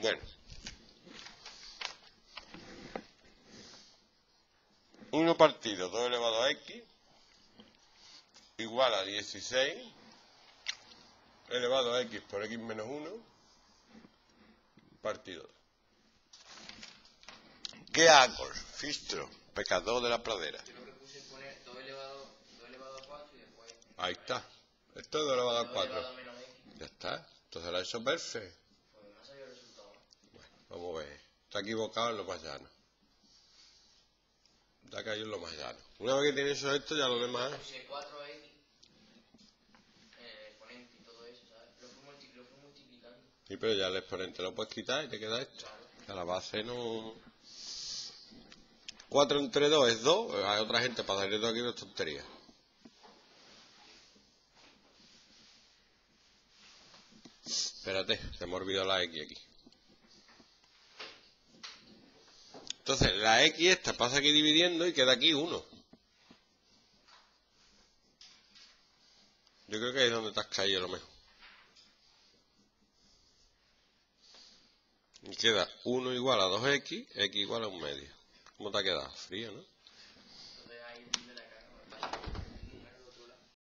Bueno. 1 partido 2 elevado a x igual a 16 elevado a x por x menos 1 partido. ¿Qué hago? Fistro, pecador de la pradera. Yo lo que puse es poner 2 elevado, 2 elevado a 4 y después Ahí está. Esto es 2 elevado a 2 4. elevado a menos x. Ya está. Entonces lo ha hecho perfecto. Pues me ha salido el resultado. Vamos a ver. Está equivocado en lo más llano. Está caído en lo más llano. Una vez que tiene eso esto, ya lo demás. Puse 4x en el exponente y todo eso, ¿sabes? Lo fui, multi- lo fui multiplicando. Sí, pero ya el exponente lo puedes quitar y te queda esto. A la base no. 4 entre 2 es 2. Hay otra gente para salir de aquí no es tontería. Espérate, se me ha olvidado la X aquí. Entonces, la X esta pasa aquí dividiendo y queda aquí 1. Yo creo que ahí es donde te has caído lo mejor. Y queda 1 igual a 2x, x igual a un medio. ¿Cómo te ha quedado? Frío, ¿no?